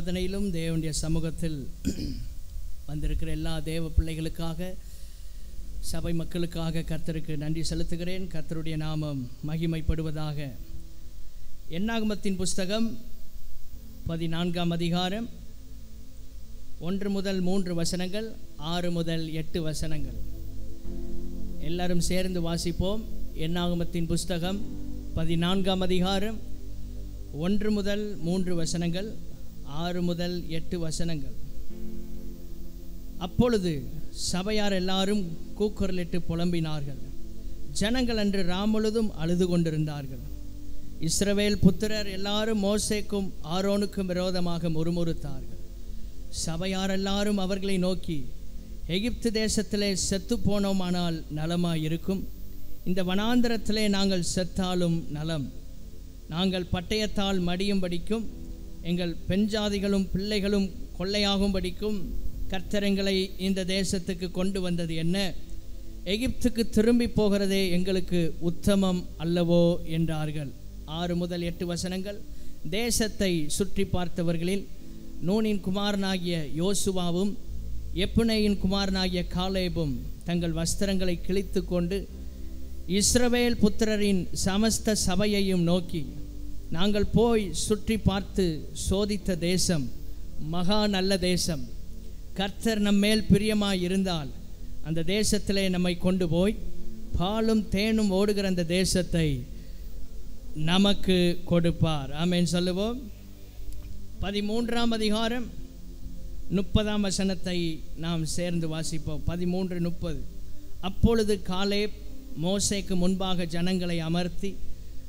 ஆராதனையிலும் தேவனுடைய சமூகத்தில் வந்திருக்கிற எல்லா தேவ பிள்ளைகளுக்காக சபை மக்களுக்காக கர்த்தருக்கு நன்றி செலுத்துகிறேன். கர்த்தருடைய நாமம் மகிமைப்படுவதாக. எண்ணாகமத்தின் புஸ்தகம் பதினான்காம் அதிகாரம் ஒன்று முதல் மூன்று வசனங்கள் ஆறு முதல் எட்டு வசனங்கள். எல்லாரும் சேர்ந்து வாசிப்போம். எண்ணாகமத்தின் புஸ்தகம் பதினான்காம் அதிகாரம் ஒன்று முதல் மூன்று வசனங்கள். ஆறு முதல் எட்டு வசனங்கள். அப்பொழுது சபையார் எல்லாரும் கூக்குரலிட்டு புலம்பினார்கள். ஜனங்கள் அன்று ராமுழுதும் அழுது கொண்டிருந்தார்கள். இஸ்ரவேல் புத்திரர் எல்லாரும் மோசேக்கும் ஆரோனுக்கும் விரோதமாக முறுமுறுத்தார்கள். சபையார் எல்லாரும் அவர்களை நோக்கி எகிப்து தேசத்திலே செத்து போனோமானால் நலமாய் இருக்கும். இந்த வனாந்திரத்திலே நாங்கள் செத்தாலும் நலம். நாங்கள் பட்டயத்தால் மடியும்படிக்கும் எங்கள் பெண்ஜாதிகளும் பிள்ளைகளும் கொள்ளையாகும்படிக்கும் கர்த்தரங்களை இந்த தேசத்துக்கு கொண்டு வந்தது என்ன? எகிப்துக்கு திரும்பி போகிறதே எங்களுக்கு உத்தமம் அல்லவோ என்றார்கள். ஆறு முதல் எட்டு வசனங்கள். தேசத்தை சுற்றி பார்த்தவர்களில் நூனின் குமாரனாகிய யோசுவாவும் எப்புனையின் குமாரனாகிய காலேபும் தங்கள் வஸ்திரங்களை கிழித்து கொண்டு இஸ்ரவேல் புத்திரரின் சமஸ்த சபையையும் நோக்கி நாங்கள் போய் சுற்றி பார்த்து சோதித்த தேசம் மகா நல்ல தேசம். கர்த்தர் நம்மேல் பிரியமாக இருந்தால் அந்த தேசத்திலே நம்மை கொண்டு போய் பாலும் தேனும் ஓடுகிற அந்த தேசத்தை நமக்கு கொடுப்பார். ஆமேன். சொல்லுவோம். பதிமூன்றாம் அதிகாரம் முப்பதாம் வசனத்தை நாம் சேர்ந்து வாசிப்போம். பதிமூன்று முப்பது. அப்பொழுது காலே மோசைக்கு முன்பாக ஜனங்களை அமர்த்தி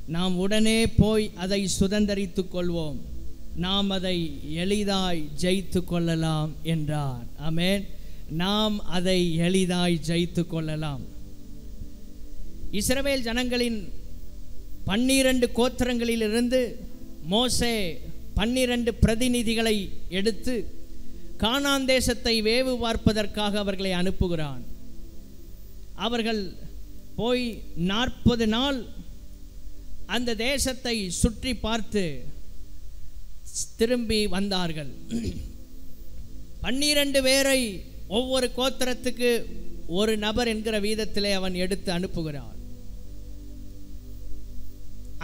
நாம் உடனே போய் அதை சுதந்தரித்து கொள்வோம். நாம் அதை எளிதாய் ஜெயித்து கொள்ளலாம் என்றார். ஆமேன். நாம் அதை எளிதாய் ஜெயித்து கொள்ளலாம். இஸ்ரவேல் ஜனங்களின் பன்னிரண்டு கோத்திரங்களிலிருந்து மோசே பன்னிரண்டு பிரதிநிதிகளை எடுத்து கானான் தேசத்தை வேவு பார்ப்பதற்காக அவர்களை அனுப்புகிறான். அவர்கள் போய் நாற்பது நாள் அந்த தேசத்தை சுற்றி பார்த்து திரும்பி வந்தார்கள். பன்னிரண்டு பேரை ஒவ்வொரு கோத்திரத்துக்கு ஒரு நபர் என்கிற வீதத்திலே அவன் எடுத்து அனுப்புகிறான்.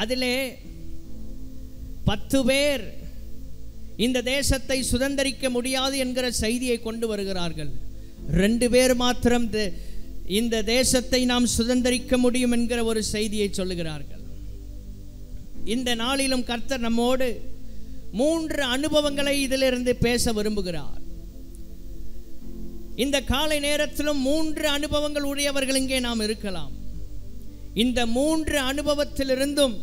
அதிலே பத்து பேர் இந்த தேசத்தை சுதந்திரிக்க முடியாது என்கிற செய்தியை கொண்டு வருகிறார்கள். ரெண்டு பேர் மாத்திரம் இந்த தேசத்தை நாம் சுதந்திரிக்க முடியும் என்கிற ஒரு செய்தியை சொல்லுகிறார்கள். இந்த நாளிலும் கர்த்தர் நம்மோடு மூன்று அனுபவங்களை இதிலிருந்து பேச விரும்புகிறார். இந்த காலை நேரத்திலும் மூன்று அனுபவங்கள் உடையவர்கள் இங்கே நாம் இருக்கலாம். இந்த மூன்று அனுபவத்திலிருந்தும்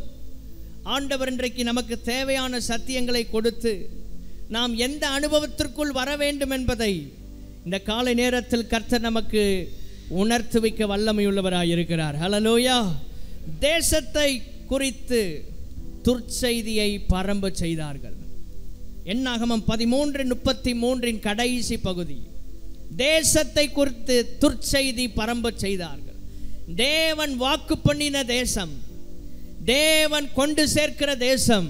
ஆண்டவர் இன்றைக்கு நமக்கு தேவையான சத்தியங்களை கொடுத்து நாம் எந்த அனுபவத்திற்குள் வர வேண்டும் என்பதை இந்த காலை நேரத்தில் கர்த்தர் நமக்கு உணர்த்து வைக்க வல்லமையுள்ளவராக இருக்கிறார் ஹலலோயா தேசத்தை குறித்து துர்ச்செய்தியை பரம்ப செய்தார்கள். என்னாகமம் பதிமூன்று முப்பத்தி மூன்றின் கடைசி பகுதி. தேசத்தை குறித்து துர்ச்செய்தி பரம்ப செய்தார்கள். தேவன் வாக்கு பண்ணின தேசம் தேவன் கொண்டு சேர்க்கிற தேசம்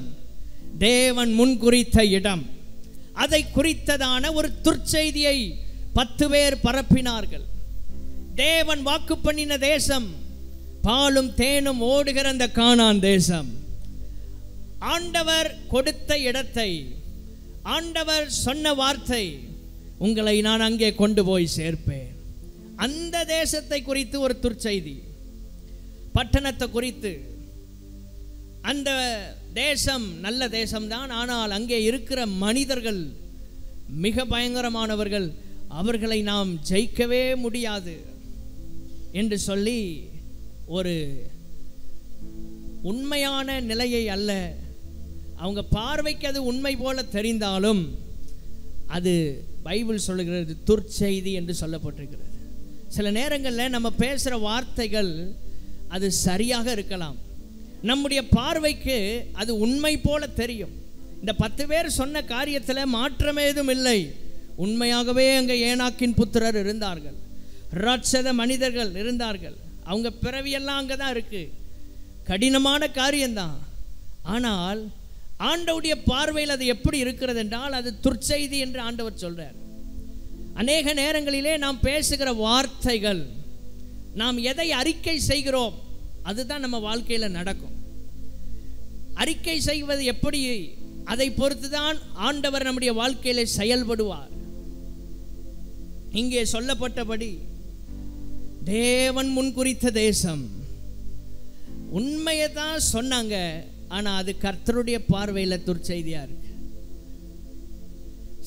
தேவன் முன்குறித்த இடம். அதை குறித்ததான ஒரு துர்ச்செய்தியை பத்து பேர் பரப்பினார்கள். தேவன் வாக்கு பண்ணின தேசம் பாலும் தேனும் ஓடுகிற அந்த காணான் தேசம். ஆண்டவர் கொடுத்த இடத்தை ஆண்டவர் சொன்ன வார்த்தை உங்களை நான் அங்கே கொண்டு போய் சேர்ப்பேன். அந்த தேசத்தை குறித்து ஒரு துர்ச்செய்தி பட்டணத்தை குறித்து. அந்த தேசம் நல்ல தேசம்தான் ஆனால் அங்கே இருக்கிற மனிதர்கள் மிக பயங்கரமானவர்கள் அவர்களை நாம் ஜெயிக்கவே முடியாது என்று சொல்லி ஒரு உண்மையான நிலையை அல்ல அவங்க பார்வைக்கு அது உண்மை போல தெரிந்தாலும் அது பைபிள் சொல்லுகிறது துர்ச்செய்தி என்று சொல்லப்பட்டிருக்கிறது. சில நேரங்களில் நம்ம பேசுகிற வார்த்தைகள் அது சரியாக இருக்கலாம். நம்முடைய பார்வைக்கு அது உண்மை போல தெரியும். இந்த பத்து பேர் சொன்ன காரியத்தில் மாற்றம் ஏதும் இல்லை. உண்மையாகவே அங்கே ஏனாக்கின் புத்திரர் இருந்தார்கள். ராட்சத மனிதர்கள் இருந்தார்கள். அவங்க பிறவியெல்லாம் அங்கே தான் இருக்குது கடினமான காரியம்தான். ஆனால் ஆண்டவுடைய பார்வையில் அது எப்படி இருக்கிறது என்றால் அது துர்ச்செய்தி என்று ஆண்டவர் சொல்றார். அநேக நேரங்களிலே நாம் பேசுகிற வார்த்தைகள் நாம் எதை அறிக்கை செய்கிறோம் அதுதான் நம்ம வாழ்க்கையில் நடக்கும். அறிக்கை செய்வது எப்படி அதை பொறுத்து தான் ஆண்டவர் நம்முடைய வாழ்க்கையில் செயல்படுவார். இங்கே சொல்லப்பட்டபடி தேவன் முன் குறித்த தேசம். உண்மையை தான் சொன்னாங்க. ஆனால் அது கர்த்தருடைய பார்வையில் துர்ச்செய்தியாக இருக்கு.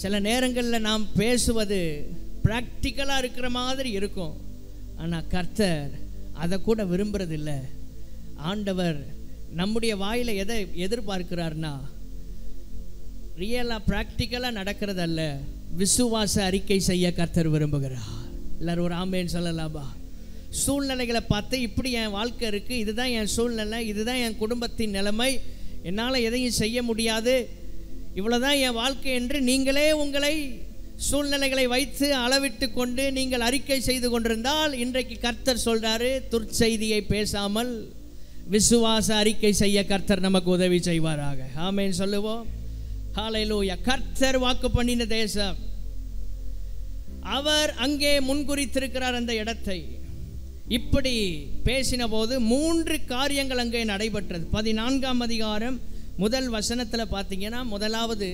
சில நேரங்களில் நாம் பேசுவது ப்ராக்டிக்கலாக இருக்கிற மாதிரி இருக்கும். ஆனால் கர்த்தர் அதை கூட விரும்புறதில்ல. ஆண்டவர் நம்முடைய வாயில் எதை எதிர்பார்க்கிறார்னா ரியலாக ப்ராக்டிக்கலாக நடக்கிறதல்ல. விசுவாச அறிக்கை செய்ய கர்த்தர் விரும்புகிறார். எல்லாரும் ஒரு ஆம்பேன்னு சொல்லலாமா? சூழ்நிலைகளை பார்த்து இப்படி என் வாழ்க்கை இருக்குது இதுதான் என் சூழ்நிலை இதுதான் என் குடும்பத்தின் நிலைமை என்னால் எதையும் செய்ய முடியாது. இவ்வளோதான் என் வாழ்க்கை என்று நீங்களே உங்களை சூழ்நிலைகளை வைத்து அளவிட்டு கொண்டு நீங்கள் அறிக்கை செய்து கொண்டிருந்தால் இன்றைக்கு கர்த்தர் சொல்கிறாரு துர்ச்செய்தியை பேசாமல் விசுவாச அறிக்கை செய்ய கர்த்தர் நமக்கு உதவி செய்வாராக. ஆமேன்னு சொல்லுவோம். ஹalleluya. கர்த்தர் வாக்கு பண்ணின தேசம். அவர் அங்கே முன்குறித்திருக்கிறார் அந்த இடத்தை. இப்படி பேசின போது மூன்று காரியங்கள் அங்கே நடைபெற்றது. பதினான்காம் அதிகாரம் முதல் வசனத்தில் பார்த்தீங்கன்னா முதலாவது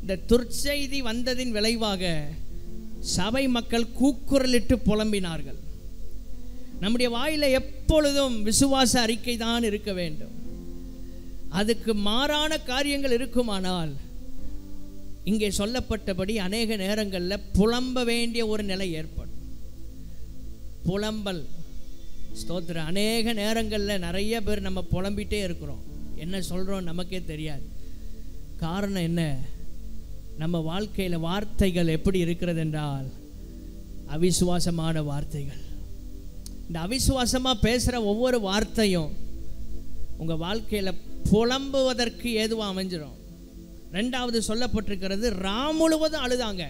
இந்த துர்ச்செய்தி வந்ததின் விளைவாக சபை மக்கள் கூக்குரலிட்டு புலம்பினார்கள். நம்முடைய வாயில் எப்பொழுதும் விசுவாச அறிக்கை தான் இருக்க வேண்டும். அதுக்கு மாறான காரியங்கள் இருக்குமானால் இங்கே சொல்லப்பட்டபடி அநேக நேரங்களில் புலம்ப வேண்டிய ஒரு நிலை ஏற்படும். புலம்பல். ஸ்தோத்திரம். அநேக நேரங்களில் நிறைய பேர் நம்ம புலம்பிட்டே இருக்கிறோம். என்ன சொல்கிறோம் நமக்கே தெரியாது. காரணம் என்ன? நம்ம வாழ்க்கையில் வார்த்தைகள் எப்படி இருக்கிறது என்றால் அவிசுவாசமான வார்த்தைகள். இந்த அவிசுவாசமாக பேசுகிற ஒவ்வொரு வார்த்தையும் உங்கள் வாழ்க்கையில் புலம்புவதற்கு ஏதுவாக அமைஞ்சிடும் ரெண்டாவது சொல்லப்பட்டிருக்கிறது ராம் முழுவதும் அழுதாங்க.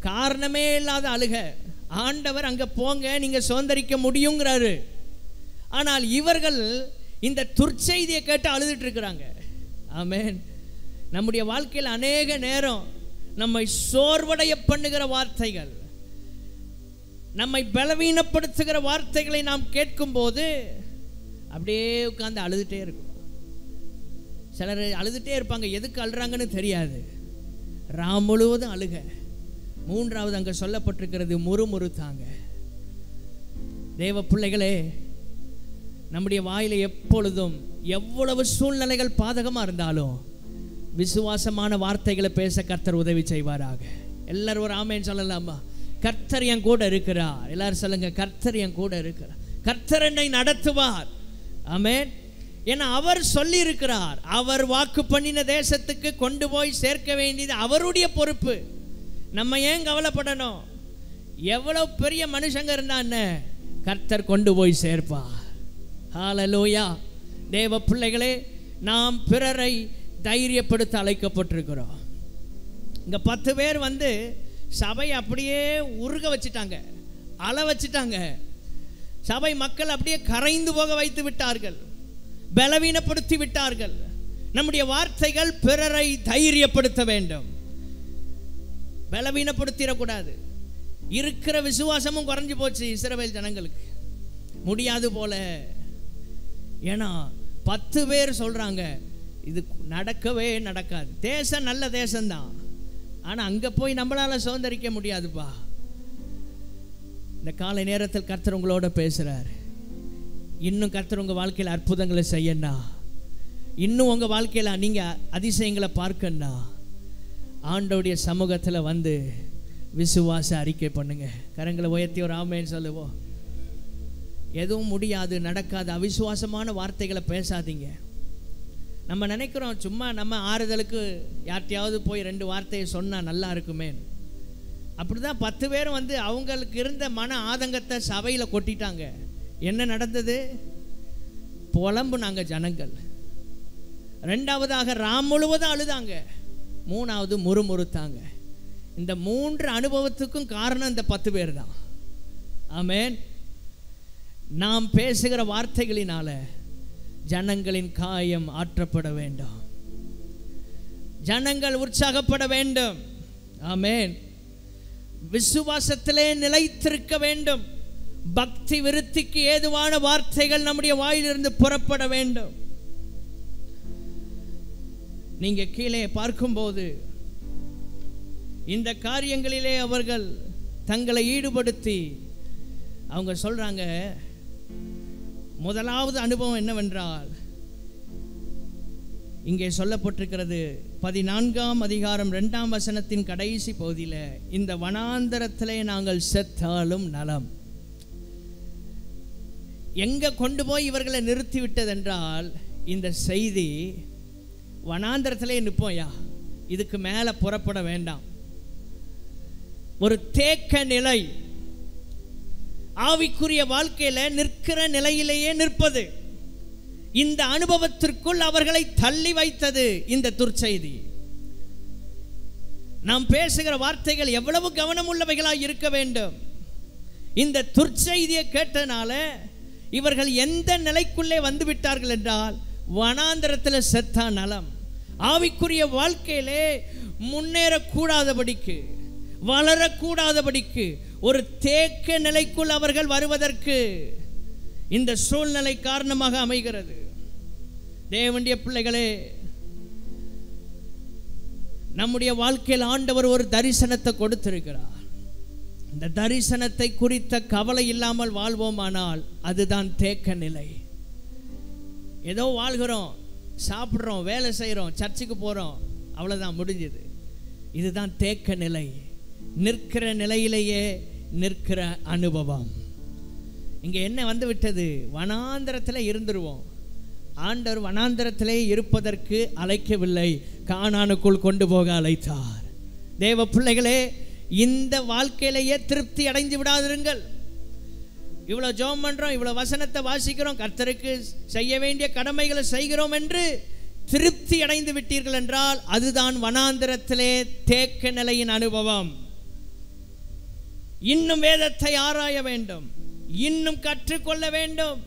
காரணமே இல்லாத அழுக. ஆண்டவர் அங்கே போங்க நீங்கள் சுதந்திரிக்க முடியுங்கிறாரு. ஆனால் இவர்கள் இந்த துர்ச்செய்தியை கேட்டு அழுதுட்டு இருக்கிறாங்க ஆமேன். நம்முடைய வாழ்க்கையில் அநேக நேரம் நம்மை சோர்வடைய பண்ணுகிற வார்த்தைகள் நம்மை பலவீனப்படுத்துகிற வார்த்தைகளை நாம் கேட்கும்போது அப்படியே உட்காந்து அழுதுகிட்டே இருக்கும். சிலர் அழுதுகிட்டே இருப்பாங்க எதுக்கு அழுறாங்கன்னு தெரியாது. ராம் முழுவதும் அழுக. மூன்றாவது அங்கே சொல்லப்பட்டிருக்கிறது முறுமுறுத்தாங்க. தேவ பிள்ளைகளே நம்முடைய வாயில் எப்பொழுதும் எவ்வளவு சூழ்நிலைகள் பாதகமாக இருந்தாலும் விசுவாசமான வார்த்தைகளை பேச கர்த்தர் உதவி செய்வாராக. எல்லாரும் ஒரு ஆமேன்னு சொல்லலாமா? கர்த்தர் என் கூட இருக்கிறார். எல்லாரும் சொல்லுங்க கர்த்தர் என் கூட இருக்கிறார். கர்த்தர் என்னை நடத்துவார். ஆமேன். ஏன்னா அவர் சொல்லி இருக்கிறார் அவர் வாக்கு பண்ணின தேசத்துக்கு கொண்டு போய் சேர்க்க வேண்டியது அவருடைய பொறுப்பு. நம்ம ஏன் கவலைப்படணும்? எவ்வளவு பெரிய மனுஷங்க இருந்தான்னு கர்த்தர் கொண்டு போய் சேர்ப்பா ஹalleluya தேவ பிள்ளைகளே நாம் பிறரை தைரியப்படுத்த அழைக்கப்பட்டிருக்கிறோம். இங்க பத்து பேர் வந்து சபை அப்படியே உருக வச்சுட்டாங்க. அள வச்சுட்டாங்க. சபை மக்கள் அப்படியே கரைந்து போக வைத்து விட்டார்கள். பலவீனப்படுத்தி விட்டார்கள். நம்முடைய வார்த்தைகள் பிறரை தைரியப்படுத்த வேண்டும். பலவீனப்படுத்திடக்கூடாது. இருக்கிற விசுவாசமும் குறைஞ்சு போச்சு இஸ்ரவேல் ஜனங்களுக்கு. முடியாது போல. ஏன்னா பத்து பேர் சொல்கிறாங்க இது நடக்கவே நடக்காது. தேசம் நல்ல தேசம்தான். ஆனால் அங்கே போய் நம்மளால் சுதந்திரிக்க முடியாதுப்பா. இந்த காலை நேரத்தில் கர்த்தர் உங்களோட பேசுகிறார் இன்னும் கர்த்தர் உங்கள் வாழ்க்கையில் அற்புதங்களை செய்யண்ணா. இன்னும் உங்கள் வாழ்க்கையில் நீங்கள் அதிசயங்களை பார்க்கண்ணா. ஆண்டோடைய சமூகத்தில் வந்து விசுவாச அறிக்கை பண்ணுங்க. கரங்களை உயர்த்தி ஒரு ஆமைன்னு சொல்லுவோம். எதுவும் முடியாது நடக்காது அவிசுவாசமான வார்த்தைகளை பேசாதீங்க. நம்ம நினைக்கிறோம் சும்மா நம்ம ஆறுதலுக்கு யார்கிட்டையாவது போய் ரெண்டு வார்த்தையை சொன்னால் நல்லா இருக்குமே. அப்படி தான் பத்து பேரும் வந்து அவங்களுக்கு இருந்த மன ஆதங்கத்தை சபையில் கொட்டிட்டாங்க. என்ன நடந்தது? புலம்புனாங்க ஜனங்கள். ரெண்டாவதாக ராம் முழுவதும் அழுதாங்க. மூணாவது முறுமுறுத்தாங்க. இந்த மூன்று அனுபவத்துக்கும் காரணம் இந்த பத்து பேர் தான். ஆமேன். நாம் பேசுகிற வார்த்தைகளினால ஜனங்களின் காயம் ஆற்றப்பட வேண்டும். ஜனங்கள் உற்சாகப்பட வேண்டும். ஆமென். விசுவாசத்திலே நிலைத்திருக்க வேண்டும். பக்தி விருத்திக்கு ஏதுவான வார்த்தைகள் நம்முடைய வாயிலிருந்து புறப்பட வேண்டும். நீங்க கீழே பார்க்கும்போது இந்த காரியங்களிலே அவர்கள் தங்களை ஈடுபடுத்தி அவங்க சொல்றாங்க முதலாவது அனுபவம் என்னவென்றால் இங்கே சொல்லப்பட்டிருக்கிறது பதினான்காம் அதிகாரம் ரெண்டாம் வசனத்தின் கடைசி பகுதியில் இந்த வனாந்தரத்திலே நாங்கள் செத்தாலும் நலம். எங்க கொண்டு போய் இவர்களை நிறுத்திவிட்டதென்றால் இந்த செய்தி வனாந்தரத்திலே நிற்போம்யா இதுக்கு மேலே புறப்பட வேண்டாம். ஒரு தேக்க நிலை. ஆவிக்குரிய வாழ்க்கையில நிற்கிற நிலையிலேயே நிற்பது. இந்த அனுபவத்திற்குள் அவர்களை தள்ளி வைத்தது இந்த துர்ச்செய்தி. நாம் பேசுகிற வார்த்தைகள் எவ்வளவு கவனம் உள்ளவைகளாக இருக்க வேண்டும். இந்த துர்ச்செய்தியை கேட்டனால இவர்கள் எந்த நிலைக்குள்ளே வந்து விட்டார்கள் என்றால் வனாந்தரத்தில் செத்தா நலம். ஆவிக்குரிய வாழ்க்கையிலே முன்னேறக்கூடாதபடிக்கு வளரக்கூடாதபடிக்கு ஒரு தேக்க நிலைக்குள் அவர்கள் வருவதற்கு இந்த சூழ்நிலை காரணமாக அமைகிறது. தேவண்டிய பிள்ளைகளே நம்முடைய வாழ்க்கையில் ஆண்டவர் ஒரு தரிசனத்தை கொடுத்திருக்கிறார். இந்த தரிசனத்தை குறித்த கவலை இல்லாமல் வாழ்வோமானால் அதுதான் தேக்க நிலை. ஏதோ வாழ்கிறோம். சாப்பிட்றோம் வேலை செய்கிறோம் சர்ச்சுக்கு போகிறோம் அவ்வளோதான் முடிஞ்சது. இதுதான் தேக்க நிலை. நிற்கிற நிலையிலேயே நிற்கிற அனுபவம். இங்கே என்ன வந்து விட்டது? வனாந்தரத்தில் இருந்துருவோம். ஆண்டவர் வனாந்தரத்திலே இருப்பதற்கு அழைக்கவில்லை. காணானுக்குள் கொண்டு போக அழைத்தார். தேவ பிள்ளைகளே இந்த வாழ்க்கையிலேயே திருப்தி அடைந்து விடாதிருங்கள். இவ்வளோ ஜோம் பண்ணுறோம் இவ்வளோ வசனத்தை வாசிக்கிறோம் கர்த்தருக்கு செய்ய வேண்டிய கடமைகளை செய்கிறோம் என்று திருப்தி அடைந்து விட்டீர்கள் என்றால் அதுதான் வனாந்திரத்திலே தேக்க நிலையின் அனுபவம். இன்னும் வேதத்தை ஆராய வேண்டும் இன்னும் கற்றுக்கொள்ள வேண்டும்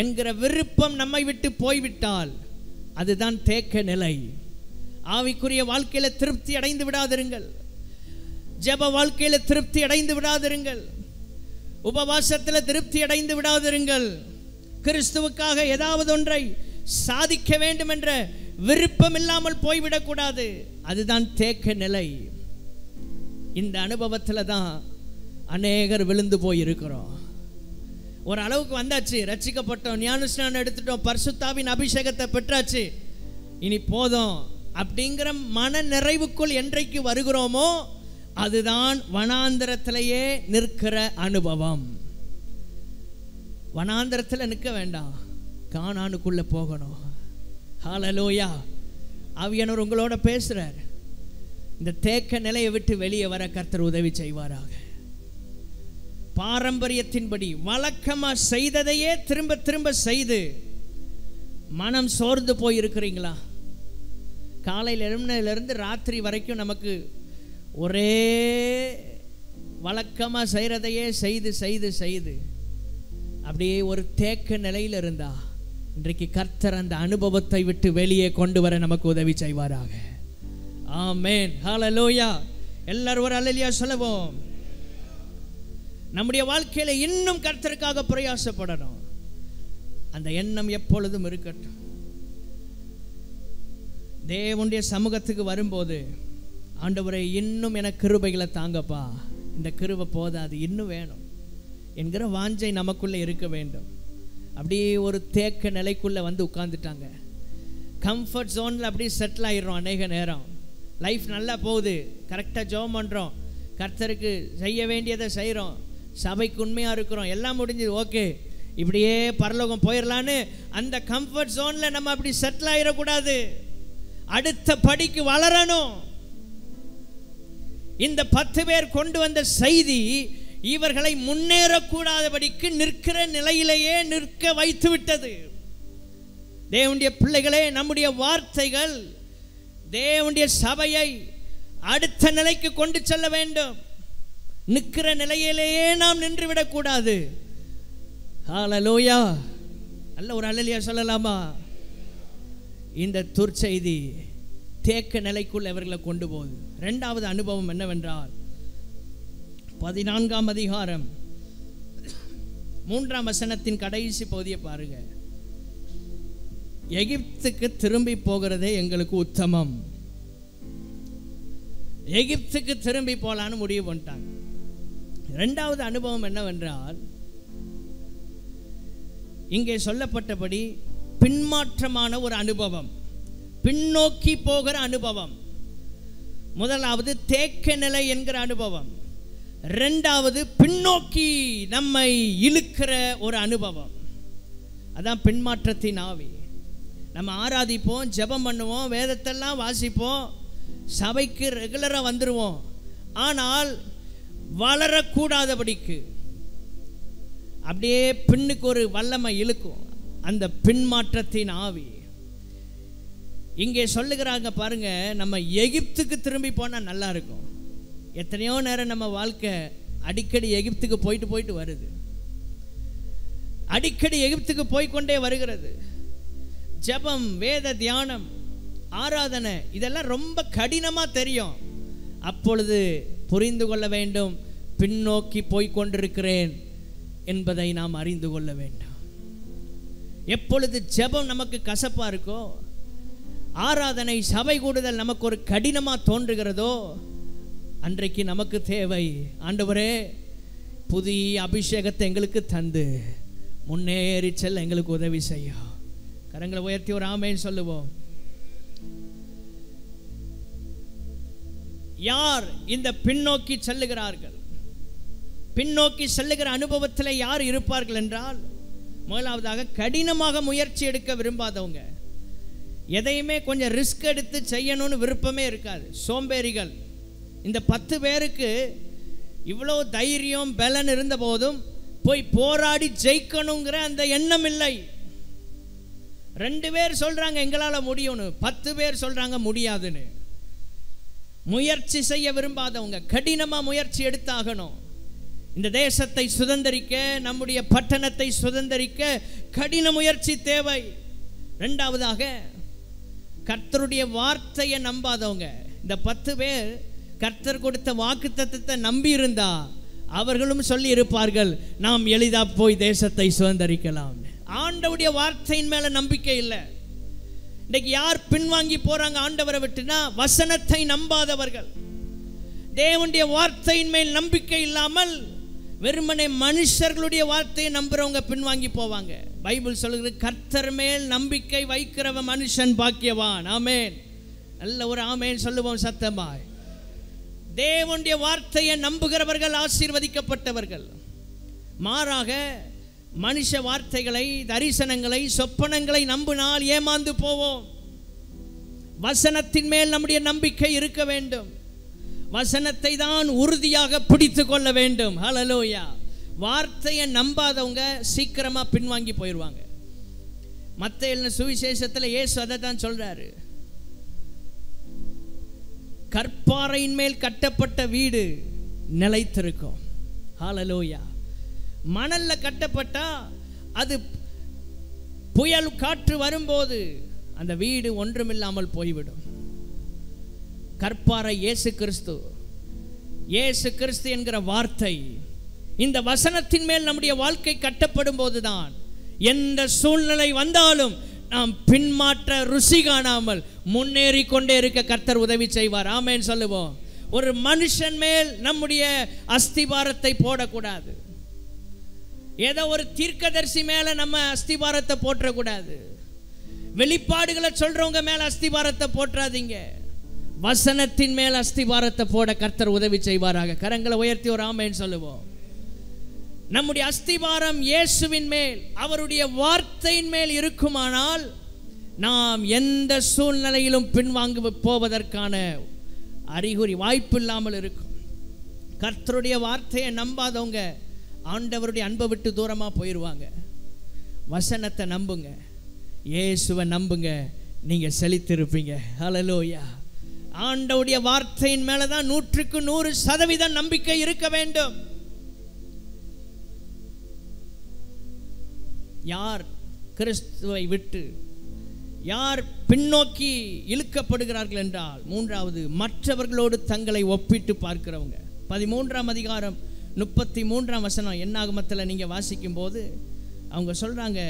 என்கிற விருப்பம் நம்மை விட்டு போய்விட்டால் அதுதான் தேக்க நிலை. ஆவிக்குரிய வாழ்க்கையில திருப்தி அடைந்து விடாதிருங்கள். ஜெப வாழ்க்கையில திருப்தி அடைந்து விடாதிருங்கள். உபவாசத்தில் திருப்தி அடைந்து விடாதிருங்கள். கிறிஸ்துவுக்காக ஏதாவது ஒன்றை சாதிக்க வேண்டும் என்ற விருப்பம் இல்லாமல் போய்விடக்கூடாது. அதுதான் தேக்க நிலை. இந்த அனுபவத்தில் தான் அநேகர் விழுந்து போயிருக்கிறோம். ஒரு அளவுக்கு வந்தாச்சு ரட்சிக்கப்பட்டோம் ஞானஸ்நானம் எடுத்துட்டோம் பர்சுத்தாவின் அபிஷேகத்தை பெற்றாச்சு. இனி போதும். அப்படிங்கிற மன நிறைவுக்குள் என்றைக்கு வருகிறோமோ அதுதான் வனாந்தரத்திலேயே நிற்கிற அனுபவம். வனாந்தரத்தில் நிற்க வேண்டாம். காணானுக்குள்ள போகணும். ஹாலலோயா ஆவியானவர் உங்களோட பேசுறார். இந்த தேக்க நிலையை விட்டு வெளியே வர கர்த்தர் உதவி செய்வாராக. பாரம்பரியத்தின்படி வழக்கமா செய்ததையே திரும்ப திரும்ப செய்து மனம் சோர்ந்து போய் இருக்கிறீங்களா காலையில் எழும்பினதுலேருந்து ராத்திரி வரைக்கும் நமக்கு ஒரே வழக்கமாக செய்கிறதையே செய்து செய்து செய்து அப்படியே ஒரு தேக்க நிலையில் இருந்தா இன்றைக்கு கர்த்தர் அந்த அனுபவத்தை விட்டு வெளியே கொண்டு வர நமக்கு உதவி செய்வாராக. ஆமேன். ஹalleluya. எல்லாரும் ஒரு அலலியா சொல்லுவோம். நம்முடைய வாழ்க்கையில இன்னும் கர்த்தருக்காக பிரயாசப்படணும். அந்த எண்ணம் எப்பொழுதும் இருக்கட்டும். தேவனுடைய சமூகத்துக்கு வரும்போது ஆண்டவரை இன்னும் எனக்கு கிருபைகளை தாங்கப்பா. இந்த கிருவை போதாது இன்னும் வேணும். என்கிற வாஞ்சை நமக்குள்ளே இருக்க வேண்டும். அப்படியே ஒரு தேக்க நிலைக்குள்ளே வந்து உட்காந்துட்டாங்க கம்ஃபர்ட் ஜோனில் அப்படியே செட்டில் ஆயிடுறோம் அநேக நேரம். லைஃப் நல்லா போகுது. கரெக்டாக ஜோம் பண்ணுறோம் கர்த்தருக்கு செய்ய வேண்டியதை செய்கிறோம் சபைக்கு உண்மையாக இருக்கிறோம். எல்லாம் முடிஞ்சது. ஓகே. இப்படியே பரலோகம் போயிடலான்னு அந்த கம்ஃபர்ட் ஜோனில் நம்ம அப்படி செட்டில் ஆகிடக்கூடாது அடுத்த படிக்கு வளரணும். இந்த பத்து பேர் கொண்டு வந்த செய்தி இவர்களை முன்னேறக்கூடாதபடிக்கு நிற்கிற நிலையிலேயே நிற்க வைத்து விட்டது. தேவனுடைய பிள்ளைகளே நம்முடைய வார்த்தைகள் தேவனுடைய சபையை அடுத்த நிலைக்கு கொண்டு செல்ல வேண்டும். நிற்கிற நிலையிலேயே நாம் நின்றுவிடக்கூடாது நல்ல ஒரு அழலியா சொல்லலாமா? இந்த துர்ச்செய்தி தேக்க நிலைக்குள் இவர்களை கொண்டு போகுது. ரெண்டாவது அனுபவம் என்னவென்றால் பதினான்காம் அதிகாரம் மூன்றாம் வசனத்தின் கடைசி பகுதியை பாருங்க. எகிப்துக்கு திரும்பி போகிறதே எங்களுக்கு உத்தமம். எகிப்துக்கு திரும்பி போகலான்னு முடிவு பண்ணிட்டாங்க. ரெண்டாவது அனுபவம் என்னவென்றால் இங்கே சொல்லப்பட்டபடி பின்மாற்றமான ஒரு அனுபவம். பின்னோக்கி போகிற அனுபவம். முதலாவது தேக்க நிலை என்கிற அனுபவம். ரெண்டாவது பின்னோக்கி நம்மை இழுக்கிற ஒரு அனுபவம். அதான் பின்மாற்றத்தின் ஆவி. நம்ம ஆராதிப்போம் ஜெபம் பண்ணுவோம் வேதத்தெல்லாம் வாசிப்போம் சபைக்கு ரெகுலராக வந்துடுவோம் ஆனால் வளரக்கூடாதபடிக்கு அப்படியே பின்னுக்கு ஒரு வல்லமை இழுக்கும். அந்த பின்மாற்றத்தின் ஆவி. இங்கே சொல்லுகிறாங்க பாருங்க நம்ம எகிப்துக்கு திரும்பி போனால் நல்லா இருக்கும். எத்தனையோ நேரம் நம்ம வாழ்க்கை அடிக்கடி எகிப்துக்கு போயிட்டு போயிட்டு வருது. அடிக்கடி எகிப்துக்கு போய்க்கொண்டே வருகிறது. ஜெபம் வேத தியானம் ஆராதனை இதெல்லாம் ரொம்ப கடினமாக தெரியும். அப்பொழுது புரிந்து கொள்ள வேண்டும் பின்னோக்கி போய்கொண்டிருக்கிறேன் என்பதை நாம் அறிந்து கொள்ள வேண்டும். எப்பொழுது ஜெபம் நமக்கு கசப்பாக இருக்கோ ஆராதனை சபை கூடுதல் நமக்கு ஒரு கடினமாக தோன்றுகிறதோ அன்றைக்கு நமக்கு தேவை. ஆண்டவரே புதிய அபிஷேகத்தை எங்களுக்கு தந்து முன்னேறி செல்ல எங்களுக்கு உதவி செய்யும் கரங்களை உயர்த்தி ஒரு ஆமைன்னு சொல்லுவோம். யார் இந்த பின்னோக்கி செல்லுகிறார்கள்? பின்னோக்கி செல்லுகிற அனுபவத்தில் யார் இருப்பார்கள் என்றால் முதலாவதாக கடினமாக முயற்சி எடுக்க விரும்பாதவங்க. எதையுமே கொஞ்சம் ரிஸ்க் எடுத்து செய்யணும்னு விருப்பமே இருக்காது. சோம்பேறிகள். இந்த பத்து பேருக்கு இவ்வளோ தைரியம் பலன் இருந்த போதும் போய் போராடி ஜெயிக்கணுங்கிற அந்த எண்ணம் இல்லை. ரெண்டு பேர் சொல்றாங்க எங்களால் முடியும்னு. பத்து பேர் சொல்றாங்க முடியாதுன்னு. முயற்சி செய்ய விரும்பாதவங்க கடினமாக முயற்சி எடுத்தாகணும். இந்த தேசத்தை சுதந்திரிக்க நம்முடைய பட்டணத்தை சுதந்திரிக்க கடின முயற்சி தேவை. ரெண்டாவதாக கர்த்தருடைய வார்த்தையை நம்பாதவங்க. இந்த பத்து பேர் கர்த்தர் கொடுத்த வாக்கு தத்துவத்தை நம்பி இருந்தா அவர்களும் சொல்லி இருப்பார்கள் நாம் எளிதா போய் தேசத்தை சுதந்திரிக்கலாம். ஆண்டவுடைய வார்த்தையின் மேல நம்பிக்கை இல்லை. இன்னைக்கு யார் பின்வாங்கி போறாங்க ஆண்டவரை விட்டுனா வசனத்தை நம்பாதவர்கள். தேவனுடைய வார்த்தையின் மேல் நம்பிக்கை இல்லாமல் வெறுமனே மனுஷர்களுடைய வார்த்தையை நம்புறவங்க பின்வாங்கி போவாங்க. பைபிள் சொல்லுகிறது கர்த்தர் மேல் நம்பிக்கை வைக்கிறவ மனுஷன் பாக்கியவான். ஆமேன். நல்ல ஒரு ஆமேன் சொல்லுவோம் சத்தமாய். தேவனுடைய வார்த்தையை நம்புகிறவர்கள் ஆசீர்வதிக்கப்பட்டவர்கள். மாறாக மனுஷ வார்த்தைகளை தரிசனங்களை சொப்பனங்களை நம்பினால் ஏமாந்து போவோம். வசனத்தின் மேல் நம்முடைய நம்பிக்கை இருக்க வேண்டும். வசனத்தை தான் உறுதியாக பிடித்து கொள்ள வேண்டும். ஹலலோயா வார்த்தையை நம்பாதவங்க சீக்கிரமா பின்வாங்கி போயிடுவாங்க மத்த சுவிசேஷத்தில் ஏசு அதை தான் சொல்றாரு. கற்பாறையின் மேல் கட்டப்பட்ட வீடு நிலைத்திருக்கும். ஹாலலோயா மணல்ல கட்டப்பட்டா அது புயல் காற்று வரும்போது அந்த வீடு ஒன்றுமில்லாமல் போய்விடும். கற்பாறை இயேசு கிறிஸ்து. இயேசு கிறிஸ்து என்கிற வார்த்தை இந்த வசனத்தின் மேல் நம்முடைய வாழ்க்கை கட்டப்படும் போதுதான் எந்த சூழ்நிலை வந்தாலும் நாம் பின்மாற்ற ருசி காணாமல் முன்னேறி கொண்டே இருக்க கர்த்தர் உதவி செய்வார். ஆமேன்னு சொல்லுவோம். ஒரு மனுஷன் மேல் நம்முடைய அஸ்திபாரத்தை போடக்கூடாது. ஏதோ ஒரு தீர்க்கதரிசி மேல நம்ம அஸ்திபாரத்தை போற்றக்கூடாது. வெளிப்பாடுகளை சொல்றவங்க மேல அஸ்திபாரத்தை போற்றாதீங்க. வசனத்தின் மேல் அஸ்திபாரத்தை போட கர்த்தர் உதவி செய்வாராக. கரங்களை உயர்த்தி ஒரு ஆமைன்னு சொல்லுவோம். நம்முடைய அஸ்திவாரம் இயேசுவின் மேல் அவருடைய வார்த்தையின் மேல் இருக்குமானால் நாம் எந்த சூழ்நிலையிலும் பின்வாங்க போவதற்கான அறிகுறி வாய்ப்பு இல்லாமல் இருக்கும். கர்த்தருடைய வார்த்தையை நம்பாதவங்க ஆண்டவருடைய அன்பை விட்டு தூரமாக போயிடுவாங்க வசனத்தை நம்புங்க. இயேசுவை நம்புங்க. நீங்கள் செழித்திருப்பீங்க. ஹலலோயா ஆண்டவுடைய வார்த்தையின் மேலே தான் நூற்றுக்கு நூறு சதவீதம் நம்பிக்கை இருக்க வேண்டும். யார் கிறிஸ்துவை விட்டு யார் பின்னோக்கி இழுக்கப்படுகிறார்கள் என்றால் மூன்றாவது மற்றவர்களோடு தங்களை ஒப்பிட்டு பார்க்கிறவங்க. பதிமூன்றாம் அதிகாரம் முப்பத்தி மூன்றாம் வசனம் என்னாகமத்தில் நீங்கள் வாசிக்கும் போது அவங்க சொல்கிறாங்க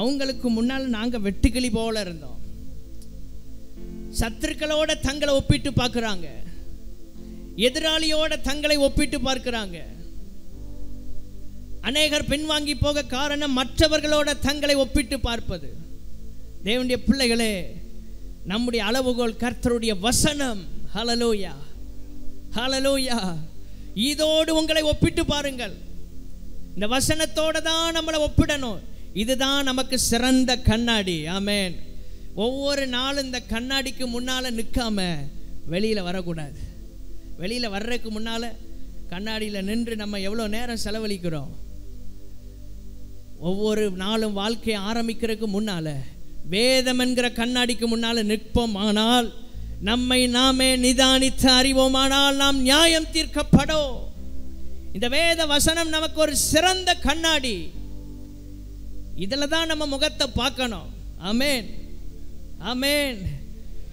அவங்களுக்கு முன்னால் நாங்கள் வெட்டுக்கிளி போல இருந்தோம். சத்துருக்களோட தங்களை ஒப்பிட்டு பார்க்குறாங்க. எதிராளியோட தங்களை ஒப்பிட்டு பார்க்குறாங்க. அநேகர் பின்வாங்கி போக காரணம் மற்றவர்களோட தங்களை ஒப்பிட்டு பார்ப்பது. தேவனுடைய பிள்ளைகளே நம்முடைய அளவுகோல் கர்த்தருடைய வசனம். ஹலலோயா ஹலலோயா இதோடு உங்களை ஒப்பிட்டு பாருங்கள். இந்த வசனத்தோட தான் நம்மளை ஒப்பிடணும். இதுதான் நமக்கு சிறந்த கண்ணாடி. ஆமேன் ஒவ்வொரு நாளும் இந்த கண்ணாடிக்கு முன்னால் நிற்காம வெளியில் வரக்கூடாது. வெளியில் வர்றதுக்கு முன்னால் கண்ணாடியில் நின்று நம்ம எவ்வளோ நேரம் செலவழிக்கிறோம்? ஒவ்வொரு நாளும் வாழ்க்கையை ஆரம்பிக்கிறதுக்கு முன்னால் வேதம் என்கிற கண்ணாடிக்கு முன்னால் நிற்போம். ஆனால் நம்மை நாமே நிதானித்து அறிவோமானால் நாம் நியாயம் தீர்க்கப்படோ இந்த வேத வசனம் நமக்கு ஒரு சிறந்த கண்ணாடி. இதில் தான் நம்ம முகத்தை பார்க்கணும். அமேன் அமேன்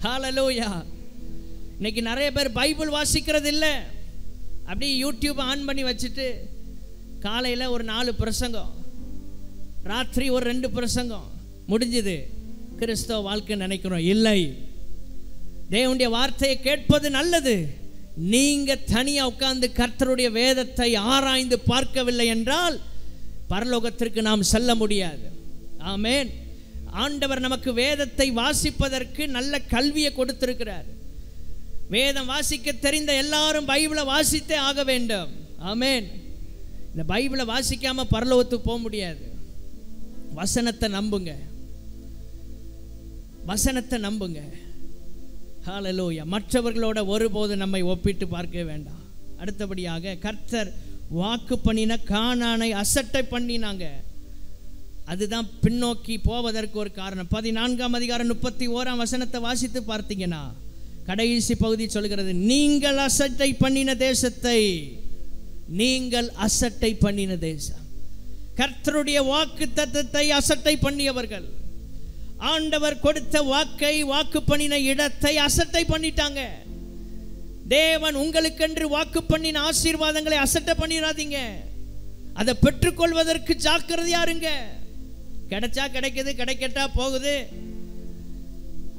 ஹalleluya. இன்னைக்கு நிறைய பேர் பைபிள் வாசிக்கிறது இல்லை. அப்படியே யூடியூப் ஆன் பண்ணி வச்சுட்டு காலையில் ஒரு நாலு பிரசங்கம். ராத்திரி ஒரு ரெண்டு பிரசங்கம். முடிஞ்சுது. கிறிஸ்தவ வாழ்க்கை நினைக்கிறோம். இல்லை. தேவனுடைய வார்த்தையை கேட்பது நல்லது. நீங்க தனியா உட்கார்ந்து கர்த்தருடைய வேதத்தை ஆராய்ந்து பார்க்கவில்லை என்றால் பரலோகத்திற்கு நாம் செல்ல முடியாது. ஆமேன். ஆண்டவர் நமக்கு வேதத்தை வாசிப்பதற்கு நல்ல கல்வியை கொடுத்திருக்கிறார். வேதம் வாசிக்க தெரிந்த எல்லாரும் பைபிளை வாசித்தே ஆக வேண்டும். ஆமேன். இந்த பைபிளை வாசிக்காம பரலோகத்துக்கு போக முடியாது. வசனத்தை நம்புங்க. வசனத்தை நம்புங்க. ஹாலலோயா மற்றவர்களோட ஒருபோது நம்மை ஒப்பிட்டு பார்க்க வேண்டாம். அடுத்தபடியாக கர்த்தர் வாக்கு பண்ணின காணானை அசட்டை பண்ணினாங்க. அதுதான் பின்னோக்கி போவதற்கு ஒரு காரணம். பதினான்காம் அதிகாரம் முப்பத்தி ஓராம் வசனத்தை வாசித்து பார்த்தீங்கன்னா கடைசி பகுதி சொல்கிறது நீங்கள் அசட்டை பண்ணின தேசத்தை நீங்கள் அசட்டை பண்ணின தேசம். கர்த்தருடைய வாக்கு தத்தத்தை அசட்டை பண்ணியவர்கள். ஆண்டவர் கொடுத்த வாக்கை வாக்கு பண்ணின இடத்தை அசட்டை பண்ணிட்டாங்க. தேவன் உங்களுக்கென்று வாக்கு பண்ணின ஆசீர்வாதங்களை அசட்டை பண்ணிடாதீங்க அதை பெற்றுக்கொள்வதற்கு ஜாக்கிரதையா இருங்க கிடைச்சா கிடைக்குது கிடைக்கட்டா போகுது.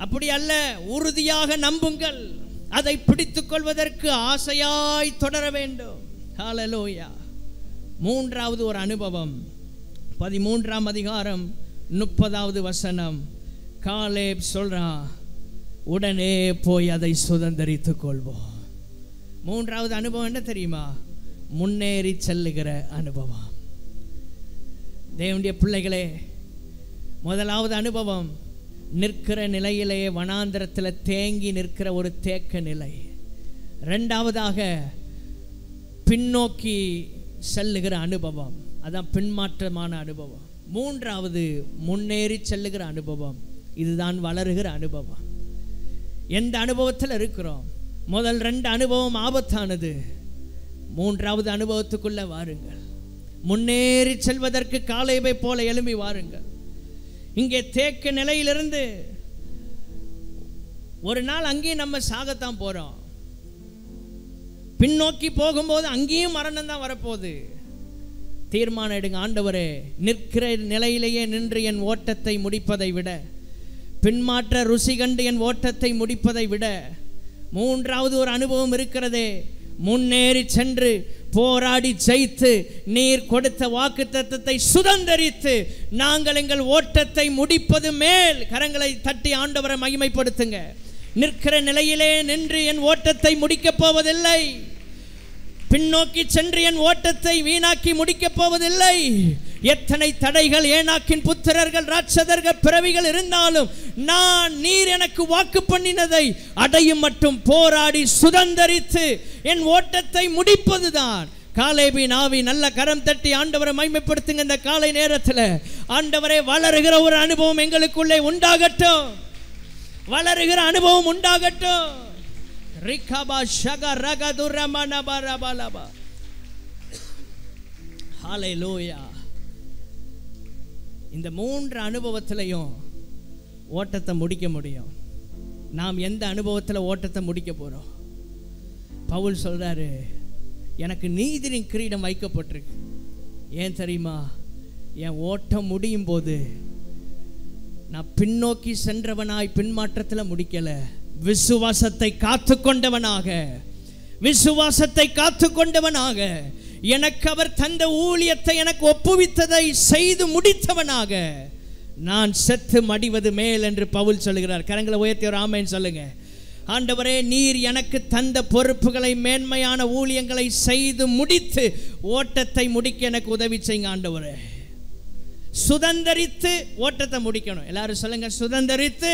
அப்படி அல்ல உறுதியாக நம்புங்கள். அதை பிடித்துக் கொள்வதற்கு ஆசையாய் தொடர வேண்டும். ஹாலலோயா மூன்றாவது ஒரு அனுபவம். பதிமூன்றாம் அதிகாரம் முப்பதாவது வசனம். காலேப் சொல்றான் உடனே போய் அதை சுதந்திரித்துக் கொள்வோம். மூன்றாவது அனுபவம் என்ன தெரியுமா? முன்னேறி செல்லுகிற அனுபவம். தேவனுடைய பிள்ளைகளே முதலாவது அனுபவம் நிற்கிற நிலையிலேயே வனாந்திரத்தில் தேங்கி நிற்கிற ஒரு தேக்க நிலை. ரெண்டாவதாக பின்னோக்கி செல்லுகிற அனுபவம். அதான் பின்மாற்றமான அனுபவம். மூன்றாவது முன்னேறி செல்லுகிற அனுபவம். இதுதான் வளருகிற அனுபவம். எந்த அனுபவத்தில் இருக்கிறோம்? முதல் ரெண்டு அனுபவம் ஆபத்தானது. மூன்றாவது அனுபவத்துக்குள்ள வாருங்கள். முன்னேறி செல்வதற்கு காலைவை போல எழும்பி வாருங்கள். இங்கே தேக்க நிலையிலிருந்து ஒரு நாள் அங்கேயும் நம்ம சாகத்தான் போறோம். பின்னோக்கி போகும்போது அங்கேயும் மரணம் தான் வரப்போகுது. தீர்மானம் எடுங்க ஆண்டவரே நிற்கிற நிலையிலேயே நின்று என் ஓட்டத்தை முடிப்பதை விட பின்மாற்ற ருசி கண்டு என் ஓட்டத்தை முடிப்பதை விட மூன்றாவது ஒரு அனுபவம் இருக்கிறதே முன்னேறி சென்று போராடி ஜெயித்து நீர் கொடுத்த வாக்கு தத்துவத்தை சுதந்தரித்து நாங்கள் எங்கள் ஓட்டத்தை முடிப்பது மேல் கரங்களை தட்டி ஆண்டவரை மகிமைப்படுத்துங்க. நிற்கிற நிலையிலே நின்று என் ஓட்டத்தை முடிக்கப் போவதில்லை. பின்னோக்கி சென்று என் ஓட்டத்தை வீணாக்கி முடிக்கப் போவதில்லை. எத்தனை தடைகள் ஏனாக்கின் புத்திரர்கள் ராட்சதர்கள் பிறவிகள் இருந்தாலும் நான் நீர் எனக்கு வாக்கு பண்ணினதை அடையும் மட்டும் போராடி சுதந்தரித்து என் ஓட்டத்தை முடிப்பதுதான். காலேபி நாவி நல்ல கரம் தட்டி ஆண்டவரை மைமைப்படுத்துங்க இந்த காலை நேரத்தில். ஆண்டவரை வளருகிற ஒரு அனுபவம் எங்களுக்குள்ளே உண்டாகட்டும். வளருகிற அனுபவம் உண்டாகட்டும். ரிகபா ஷக ரக துரமன ஹாலை ஹalleluya இந்த மூன்று அனுபவத்திலையும் ஓட்டத்தை முடிக்க முடியும். நாம் எந்த அனுபவத்தில் ஓட்டத்தை முடிக்க போகிறோம் பவுல் சொல்கிறாரு எனக்கு நீதிரின் கிரீடம் வைக்கப்பட்டிருக்கு. ஏன் தெரியுமா? என் ஓட்டம் முடியும் போது நான் பின்னோக்கி சென்றவனாய் பின்மாற்றத்தில் முடிக்கலை. விசுவாசத்தை காத்து கொண்டவனாக விசுவாசத்தை காத்து கொண்டவனாக எனக்கு அவர் தந்த ஊழியத்தை எனக்கு ஒப்புவித்ததை செய்து முடித்தவனாக நான் செத்து மடிவது மேல் என்று பவுல் சொல்லுகிறார். கரங்களை உயர்த்தி ஒரு ஆமைன்னு சொல்லுங்க. ஆண்டவரே நீர் எனக்கு தந்த பொறுப்புகளை மேன்மையான ஊழியங்களை செய்து முடித்து ஓட்டத்தை முடிக்க எனக்கு உதவி செய்யுங்க ஆண்டவரே. சுதந்தரித்து ஓட்டத்தை முடிக்கணும். எல்லாரும் சொல்லுங்க சுதந்தரித்து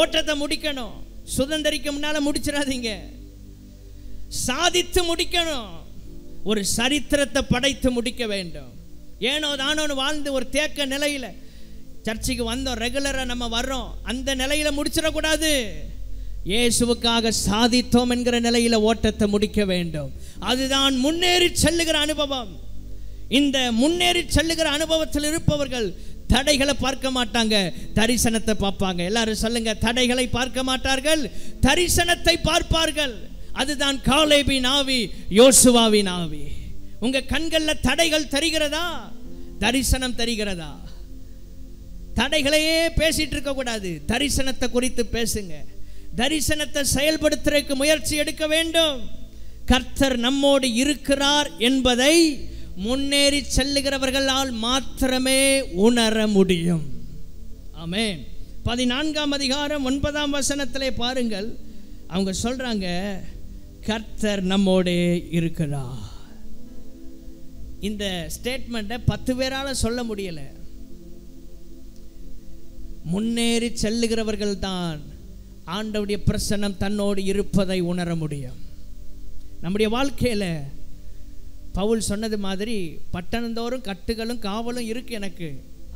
ஓட்டத்தை முடிக்கணும். சுதந்திரிக்க முன்னால முடிச்சிடாதீங்க. சாதித்து முடிக்கணும். ஒரு சரித்திரத்தை படைத்து முடிக்க வேண்டும். ஏனோ தானோன்னு வாழ்ந்து ஒரு தேக்க நிலையில சர்ச்சுக்கு வந்தோம். ரெகுலராக நம்ம வர்றோம். அந்த நிலையில முடிச்சிடக்கூடாது. இயேசுவுக்காக சாதித்தோம் என்கிற நிலையில ஓட்டத்தை முடிக்க வேண்டும். அதுதான் முன்னேறி செல்லுகிற அனுபவம். இந்த முன்னேறி செல்லுகிற அனுபவத்தில் இருப்பவர்கள் தடைகளை பார்க்க மாட்டாங்க. தரிசனத்தை பார்ப்பாங்க. எல்லாரும் சொல்லுங்க தடைகளை பார்க்க மாட்டார்கள் தரிசனத்தை பார்ப்பார்கள். அதுதான் காலேபின் ஆவி யோசுவாவின் ஆவி உங்க கண்கள்ல தடைகள் தருகிறதா? தரிசனம் தருகிறதா? தடைகளையே பேசிட்டு இருக்க கூடாது. தரிசனத்தை குறித்து பேசுங்க. தரிசனத்தை செயல்படுத்துறதுக்கு முயற்சி எடுக்க வேண்டும். கர்த்தர் நம்மோடு இருக்கிறார் என்பதை முன்னேறி செல்லுகிறவர்களால் மாத்திரமே உணர முடியும். ஆமே பதினான்காம் அதிகாரம் ஒன்பதாம் வசனத்திலே பாருங்கள். அவங்க சொல்றாங்க கர்த்தர் நம்மோடே இருக்கிறா இந்த ஸ்டேட்மெண்ட்டை பத்து பேரால சொல்ல முடியல. முன்னேறி செல்லுகிறவர்கள் தான் ஆண்டவுடைய பிரசன்னம் தன்னோடு இருப்பதை உணர முடியும். நம்முடைய வாழ்க்கையில் பவுல் சொன்னது மாதிரி பட்டணந்தோறும் கட்டுகளும் காவலும் இருக்கு எனக்கு.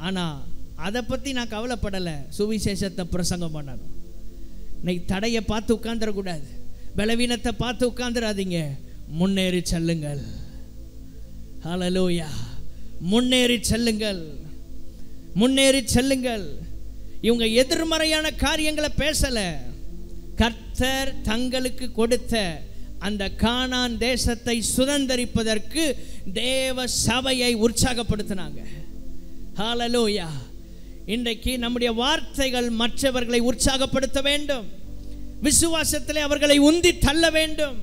ஆனால் அதை பற்றி நான் கவலைப்படலை. சுவிசேஷத்தை பிரசங்கம் பண்ணணும். இன்னைக்கு தடையை பார்த்து உட்காந்துடக்கூடாது பலவீனத்தை பார்த்து உட்காந்துடாதீங்க முன்னேறி செல்லுங்கள். ஹalleluya முன்னேறி செல்லுங்கள். முன்னேறி செல்லுங்கள். இவங்க எதிர்மறையான காரியங்களை பேசலை. கர்த்தர் தங்களுக்கு கொடுத்த அந்த கானான் தேசத்தை சுதந்தரிப்பதற்கு தேவ சபையை உற்சாகப்படுத்தினாங்க. ஹாலலோயா இன்றைக்கு நம்முடைய வார்த்தைகள் மற்றவர்களை உற்சாகப்படுத்த வேண்டும். விசுவாசத்திலே அவர்களை உந்தி தள்ள வேண்டும்.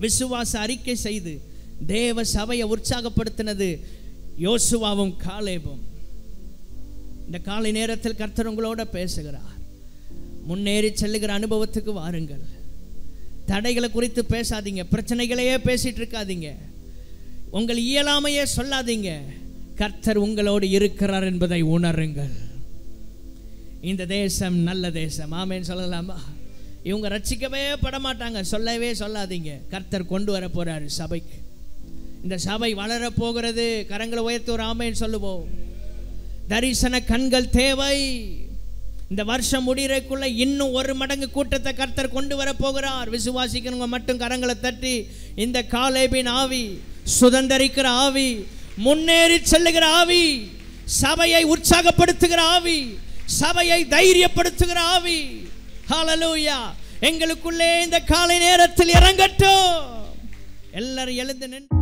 விசுவாச அறிக்கை செய்து தேவ சபையை உற்சாகப்படுத்தினது யோசுவாவும் காலேபும். இந்த காலை நேரத்தில் கர்த்தர் உங்களோட பேசுகிறார். முன்னேறி செல்லுகிற அனுபவத்துக்கு வாருங்கள். தடைகளை குறித்து பேசாதீங்க. பிரச்சனைகளையே பேசிட்டு இருக்காதீங்க. உங்கள் இயலாமையே சொல்லாதீங்க. கர்த்தர் உங்களோடு இருக்கிறார் என்பதை உணருங்கள். இந்த தேசம் நல்ல தேசம். ஆமேன்னு சொல்லலாமா? இவங்க ரட்சிக்கவே படமாட்டாங்க. சொல்லவே சொல்லாதீங்க. கர்த்தர் கொண்டு வர போறாரு சபைக்கு. இந்த சபை வளர போகிறது. கரங்களை உயர்த்து ஒரு ஆமேன்னு சொல்லுவோம். தரிசன கண்கள் தேவை. இந்த வருஷம் முடிகிறக்குள்ள இன்னும் ஒரு மடங்கு கூட்டத்தை கர்த்தர் கொண்டு வர போகிறார். விசுவாசிக்கிறவங்க மட்டும் கரங்களை தட்டி இந்த காலேபின் ஆவி சுதந்தரிக்கிற ஆவி முன்னேறி செல்லுகிற ஆவி சபையை உற்சாகப்படுத்துகிற ஆவி சபையை தைரியப்படுத்துகிற ஆவி. ஹalleluya எங்களுக்குள்ளே இந்த காலை நேரத்தில் இறங்கட்டும். எல்லாரும் எழுந்து நின்று